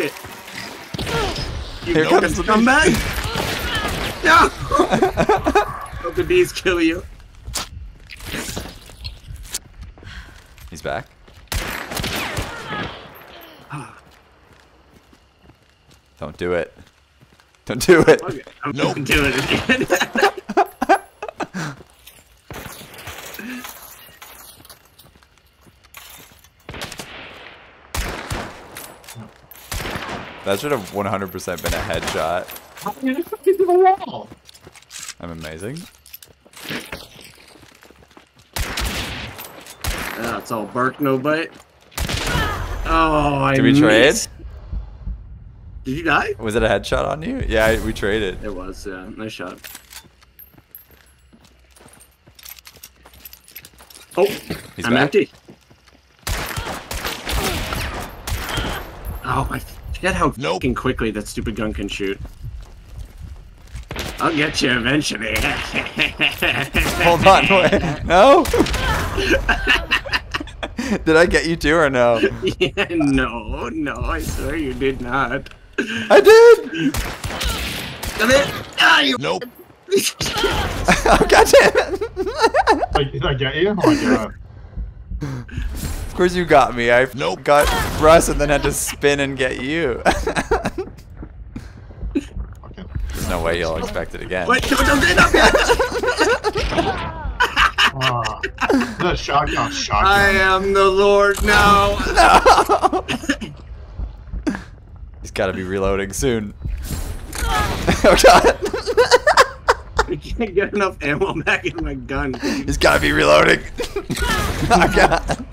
shit. You Here comes the the comeback. no. Hope the bees kill you. He's back. Don't do it. Don't do it. Okay, I'm nope. doing it again. That should have 100% been a headshot. How did you fucking to the wall? I'm amazing. it's all bark, no bite. Oh, I Did we trade? Did you die? Was it a headshot on you? Yeah, we traded. It was, yeah. Nice shot. Oh, He's I'm back. empty. Oh, I forget how fucking quickly that stupid gun can shoot. I'll get you eventually. Hold on, wait. No? did I get you too or no? yeah, no, no, I swear you did not. I did! Come in. Ah, you. Nope. oh, God damn it! Like, did I get you? Oh my god. Of course you got me. I Nope. got Russ and then had to spin and get you. There's no way you'll expect it again. Wait, don't, don't, don't, don't. Ah. Is that a shotgun? I am the Lord now. He's got to be reloading soon. oh God! I can't get enough ammo back in my gun. He's got to be reloading. oh God!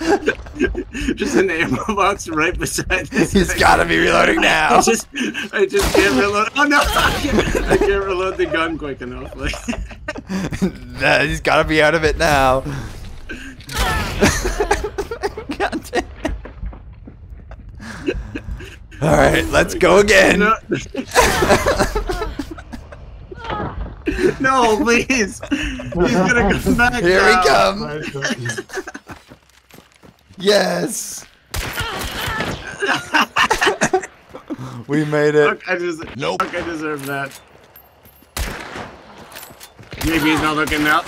just an ammo box right beside this. He's got to be reloading now. I now. just, I just can't reload. Oh no! I can't, I can't reload the gun quick enough. Like, Nah, He's got to be out of it now. God damn. All right, let's go again. no, no, please. He's gonna come back. Here we now. come. Nice. Yes. we made it. Fuck, I just, Nope. Fuck, I deserve that. Maybe he's not looking out.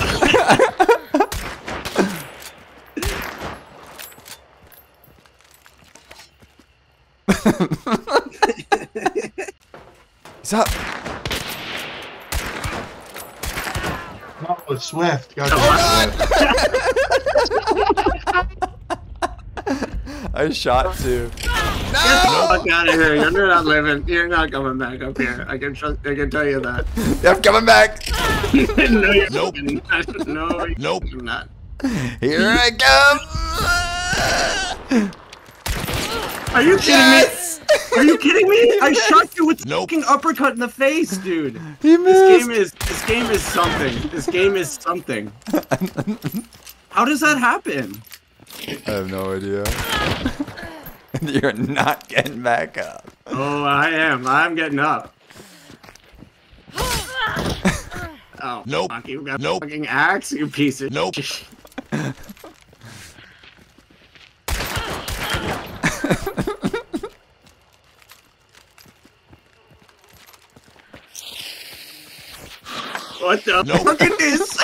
He's up. No, it's Swift. God damn it, Swift. I shot too. Fuck out of here! You're not living. You're not coming back up here. I can trust. I can tell you that. I'm coming back. no, you're Nope. not. No, you're Nope. not. Here I come. Are you kidding Yes. me? Are you kidding me? I shot you with Nope. fucking uppercut in the face, dude. He missed. This game is this game is something. This game is something. How does that happen? I have no idea. You're not getting back up. Oh, I am. I'm getting up. Oh, Nope. Fuck, you got Nope. fucking axe, you piece of Nope. shit. What the Nope. fuck is this?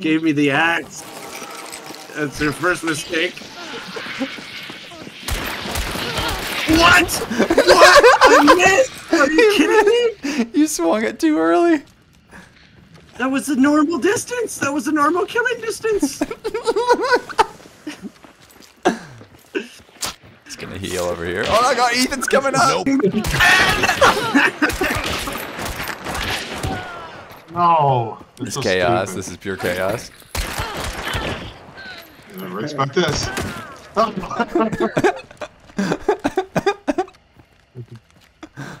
You gave me the axe. That's your first mistake. What? What? I missed! Are you kidding me? You swung it too early. That was the normal distance. That was the normal killing distance. It's gonna heal over here. Oh my god, Ethan's coming up. Nope. No. This It's so chaos. stupid. This is pure chaos. Respect this.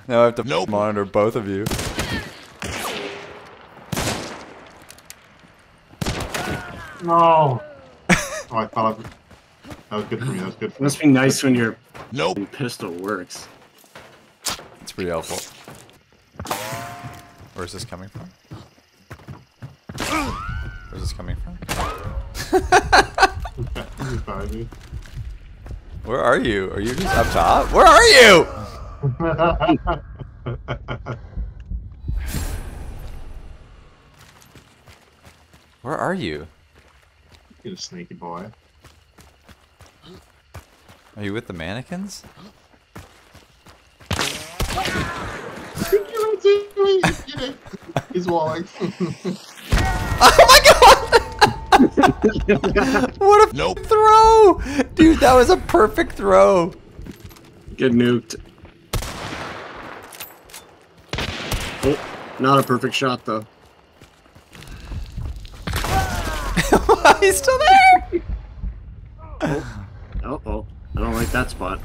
Now I have to Nope. monitor both of you. no. Oh, I thought of that was good for me. That was good for me. Must be nice when your Nope. pistol works. It's pretty helpful. Where's this coming from? Where's this coming from? Where are you? Are you just up top? Where are you? Where are you? you a sneaky boy. Are you with the mannequins? He's walling. Oh my god! What a nope. throw! Dude, that was a perfect throw. Get nuked. Oh, not a perfect shot though. He's still there! Oh, oh. I don't like that spot.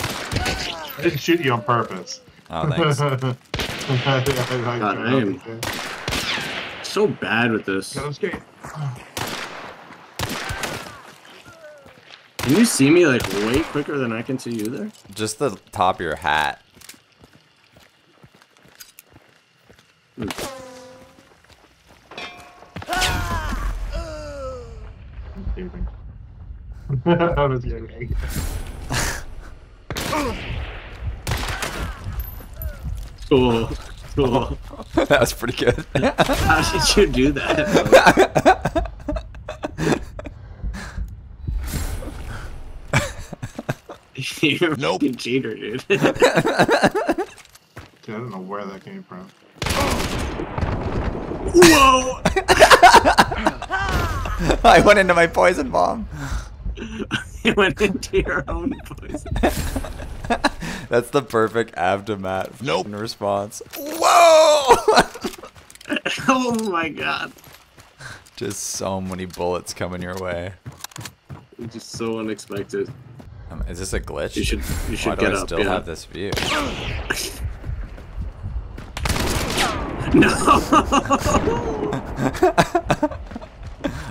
I didn't shoot you on purpose. Oh, thanks. God, God, I am- So bad with this. Got him skate. Can you see me like way quicker than I can see you there? Just the top of your hat. Escaping. How does he escape? Cool. Cool. that was pretty good. How did you do that? You're a Nope. fucking cheater, dude. Dude, I don't know where that came from. Whoa! I went into my poison bomb. you went into your own poison. That's the perfect aftermath nope. response. Whoa! oh my god. Just so many bullets coming your way. Just so unexpected. Um, is this a glitch? You should you should Why do I up. still yeah. have this view? No.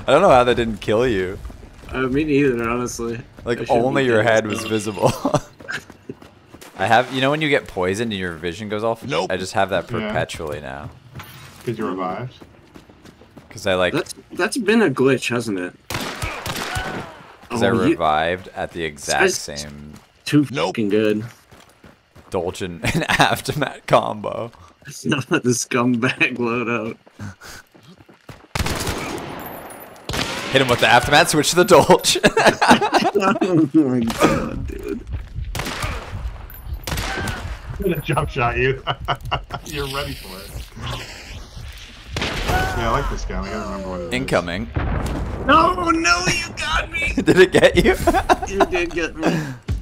I don't know how that didn't kill you. uh, me neither, honestly. Like only your head was visible. I have, you know, when you get poisoned and your vision goes off. Nope. I just have that Yeah. perpetually now Because you revived. because I like That's that's been a glitch, hasn't it? because I Oh, you- revived at the exact same Too Nope. fucking good. Dolgen and Aftermath combo. It's not the scumbag loadout. Hit him with the Aftermath, switch to the Dolch. oh my god, dude. I'm gonna jump shot you. You're ready for it. Yeah, I like this gun. I gotta remember what it is. Incoming. No, no, you got me. Did it get you? You did get me.